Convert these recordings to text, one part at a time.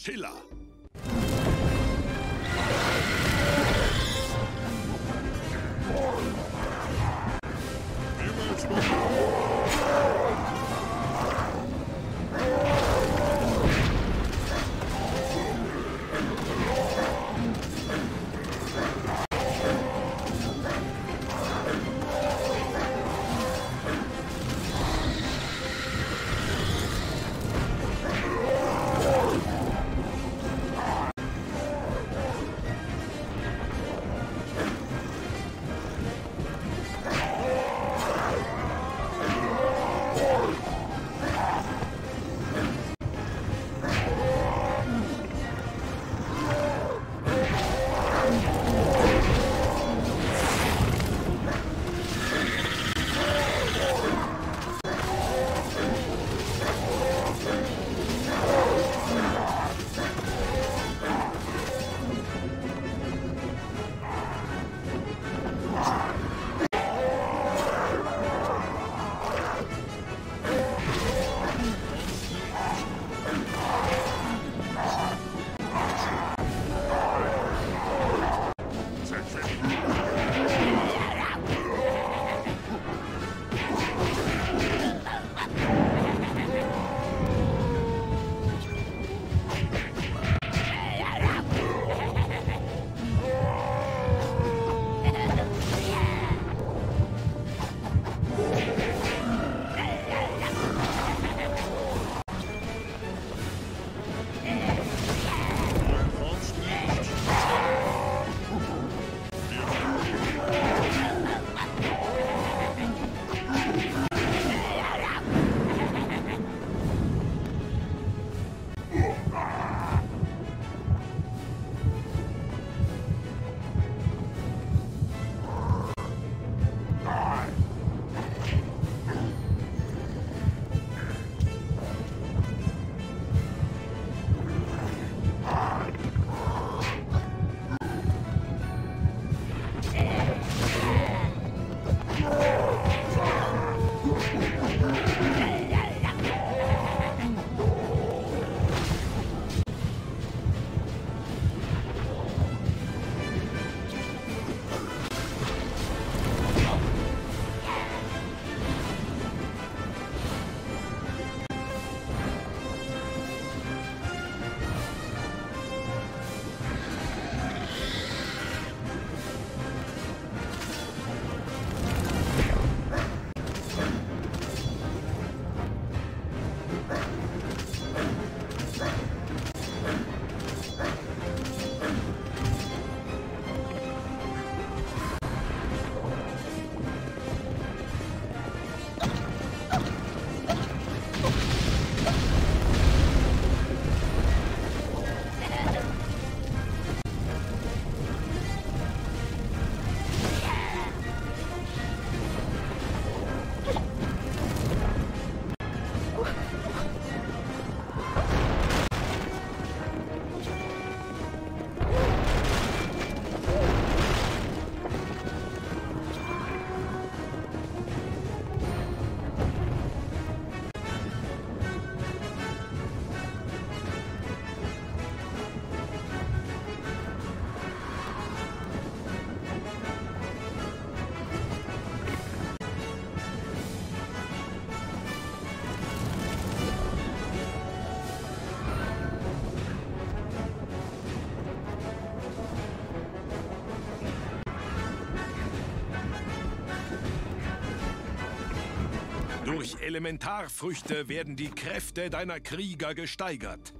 Schiller. Durch Elementarfrüchte werden die Kräfte deiner Krieger gesteigert.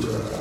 Oh,